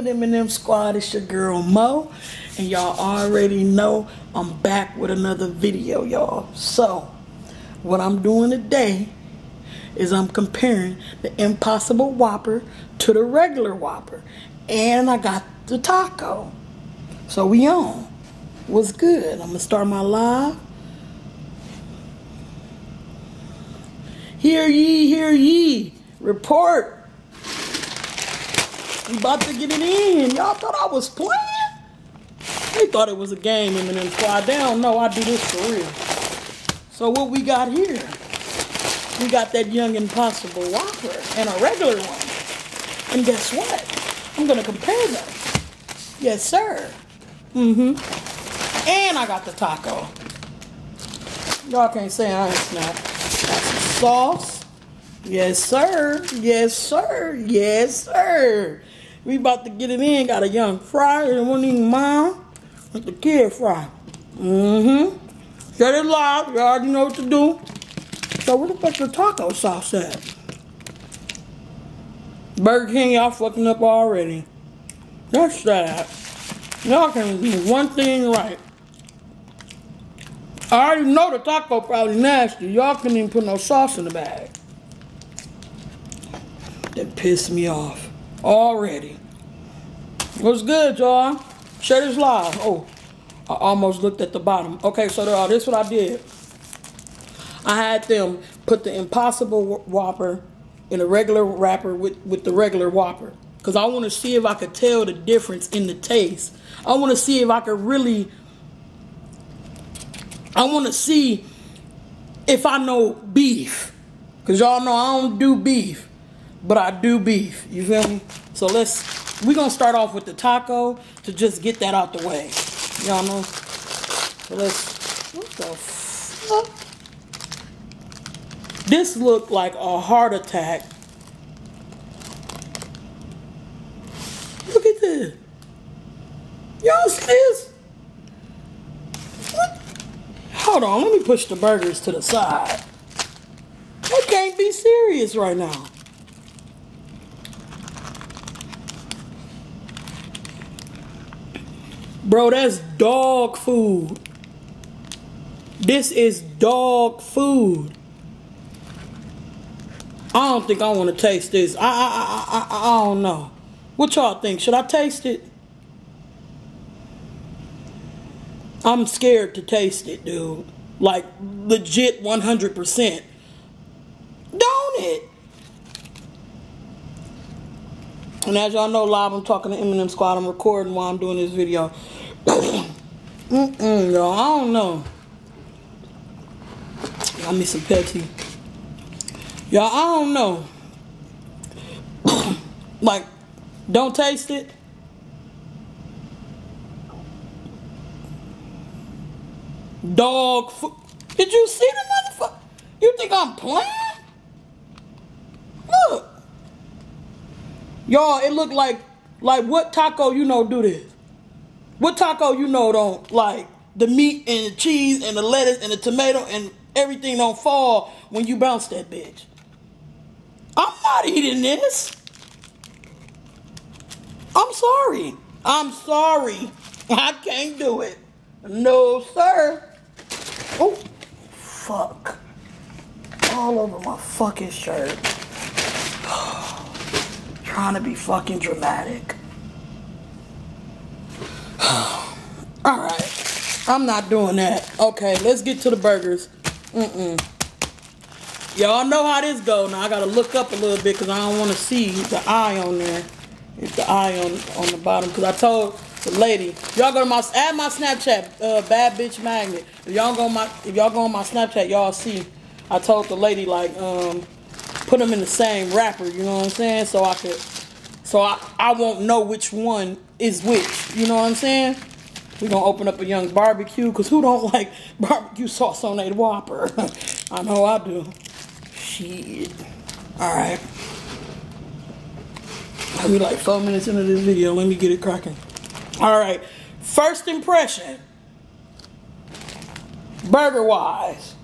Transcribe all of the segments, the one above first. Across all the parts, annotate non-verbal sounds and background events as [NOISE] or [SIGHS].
Good, M&M Squad? It's your girl Moe, and y'all already know I'm back with another video, y'all. So, what I'm doing today is I'm comparing the Impossible Whopper to the regular Whopper, and I got the taco. So we on. What's good? I'm gonna start my live. Hear ye, hear ye. Report. We about to get it in. Y'all thought I was playing? They thought it was a game in the squad. They don't know I do this for real. So what we got here? We got that Young Impossible Whopper and a regular one. And guess what? I'm gonna compare them. Yes, sir. Mm-hmm. And I got the taco. Y'all can't say I ain't snap. Got some sauce. Yes, sir. Yes, sir. Yes, sir. We about to get it in. Got a young fry. It wasn't even mine. It's the kid fry. Mm-hmm. Set it live. You already know what to do. So where the fuck the taco sauce at? Burger King, y'all fucking up already. That's sad. Y'all can do one thing right. I already know the taco probably nasty. Y'all couldn't even put no sauce in the bag. That pissed me off already. What's good, y'all? Share this live. Oh, I almost looked at the bottom. Okay, so uh, this is what I did. I had them put the Impossible Whopper in a regular wrapper with, with the regular Whopper. Because I want to see if I could tell the difference in the taste. I want to see if I could really... I want to see if I know beef. Because y'all know I don't do beef. But I do beef. You feel me? So let's... We're going to start off with the taco to just get that out the way. Y'all know? So let's... What the fuck? This looked like a heart attack. Look at this. Y'all see this? What? Hold on, let me push the burgers to the side. I can't be serious right now. Bro, that's dog food. This is dog food. I don't think I want to taste this. I, I, I, I, I don't know. What y'all think? Should I taste it? I'm scared to taste it, dude. Like, legit 100%. Don't it? And as y'all know, live, I'm talking to M&M Squad. I'm recording while I'm doing this video. Mm-mm, y'all. I don't know. I me some Pepsi. Y'all, I don't know. [COUGHS] like, don't taste it. Dog food. Did you see the motherfucker? You think I'm playing? Look. Y'all, it looked like, like what taco you know do this? What taco you know don't, like, the meat and the cheese and the lettuce and the tomato and everything don't fall when you bounce that bitch. I'm not eating this. I'm sorry. I'm sorry. [LAUGHS] I can't do it. No, sir. Oh, fuck. All over my fucking shirt. [SIGHS] Trying to be fucking dramatic. Alright. I'm not doing that. Okay, let's get to the burgers. Mm-mm. Y'all know how this go. Now I gotta look up a little bit because I don't want to see the eye on there. It's the eye on on the bottom. Because I told the lady, y'all go to my add my Snapchat, uh, bad bitch magnet. If y'all go on my if y'all go on my Snapchat, y'all see. I told the lady like um put them in the same wrapper. You know what I'm saying? So I could so I I won't know which one is which. You know what I'm saying? We gonna open up a young barbecue because who don't like [LAUGHS] barbecue sauce on a whopper? [LAUGHS] I know I do. Shit. Alright. I'll be like four minutes into this video. Let me get it cracking. Alright. First impression. Burger wise.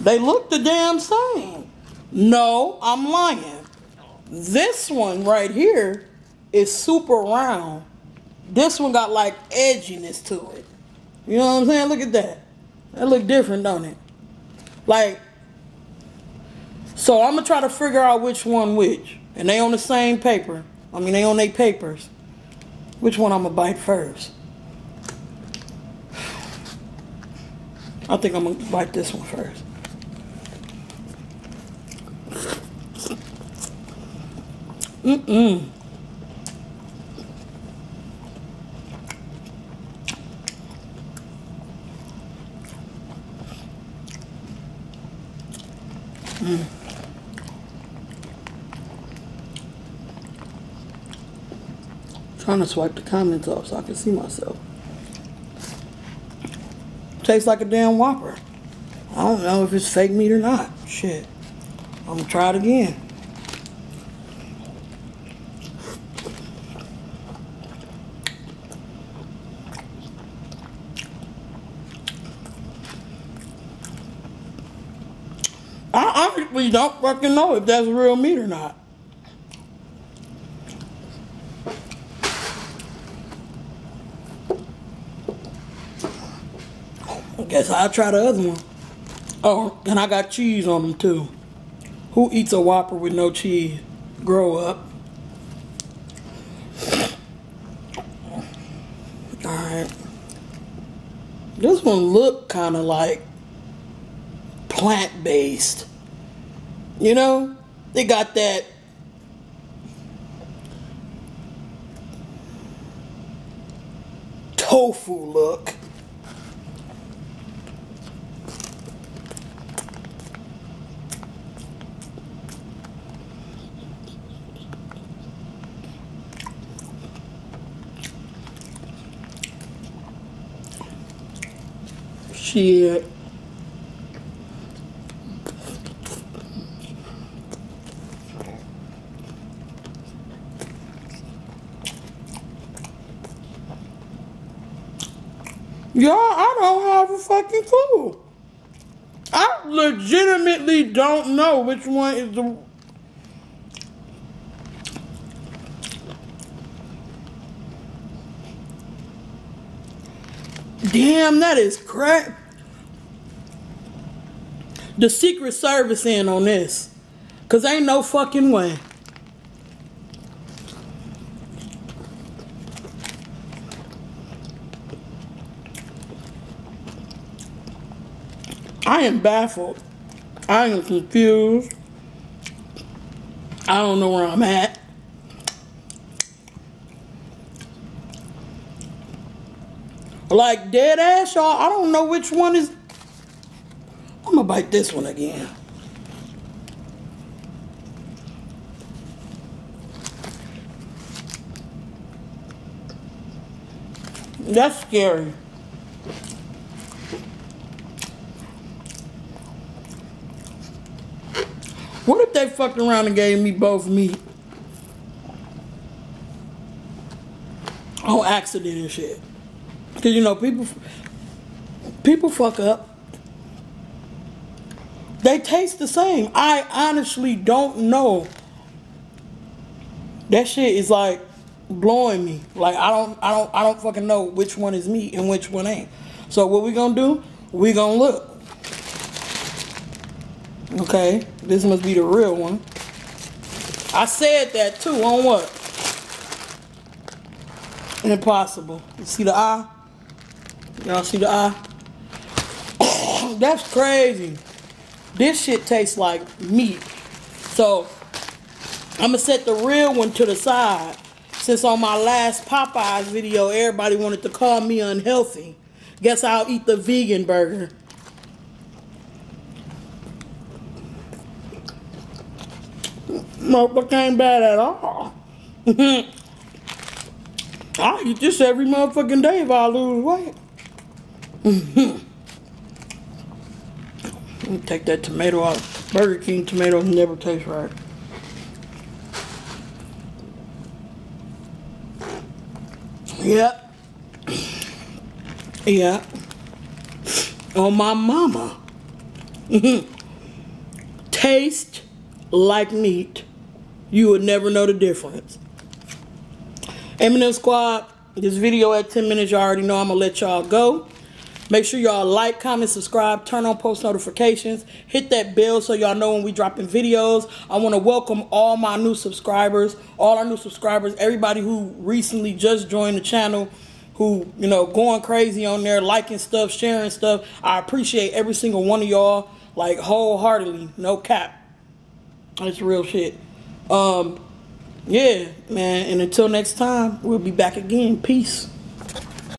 They look the damn same. No, I'm lying. This one right here is super round. This one got like edginess to it. You know what I'm saying? Look at that. That look different, don't it? Like, so I'm gonna try to figure out which one which. And they on the same paper. I mean, they on their papers. Which one I'm gonna bite first? I think I'm gonna bite this one first. Mm-mm. Mm. Trying to swipe the comments off so I can see myself. Tastes like a damn Whopper. I don't know if it's fake meat or not. Shit. I'm gonna try it again. Honestly don't fucking know if that's real meat or not. I guess I'll try the other one. Oh, and I got cheese on them too. Who eats a Whopper with no cheese? Grow up. Alright. This one looked kind of like plant-based. You know? They got that tofu look. Shit. Y'all, I don't have a fucking clue. I legitimately don't know which one is the. Damn, that is crap. The Secret Service in on this. Cause ain't no fucking way. I am baffled. I am confused. I don't know where I'm at. Like dead ass, y'all. I don't know which one is. I'm gonna bite this one again. That's scary. What if they fucked around and gave me both meat? On accident and shit. Cause you know people people fuck up. They taste the same. I honestly don't know. That shit is like blowing me. Like I don't I don't I don't fucking know which one is meat and which one ain't. So what we gonna do? We gonna look. Okay, this must be the real one. I said that too. On what? Impossible. You see the eye? Y'all see the eye? [COUGHS] That's crazy. This shit tastes like meat. So I'm gonna set the real one to the side. Since on my last Popeyes video, everybody wanted to call me unhealthy. Guess I'll eat the vegan burger. Motherfucker ain't bad at all. [LAUGHS] I eat this every motherfucking day if I lose weight. [LAUGHS] Let me take that tomato out. Burger King tomatoes never taste right. Yep. [CLEARS THROAT] Yeah. Oh, my mama. [LAUGHS] Taste like meat. You would never know the difference. M&M Squad, this video at 10 minutes, y'all already know I'm going to let y'all go. Make sure y'all like, comment, subscribe, turn on post notifications, hit that bell so y'all know when we dropping videos. I want to welcome all my new subscribers, all our new subscribers, everybody who recently just joined the channel, who, you know, going crazy on there, liking stuff, sharing stuff. I appreciate every single one of y'all, like wholeheartedly, no cap. That's real shit. Um, yeah, man. And until next time, we'll be back again. Peace.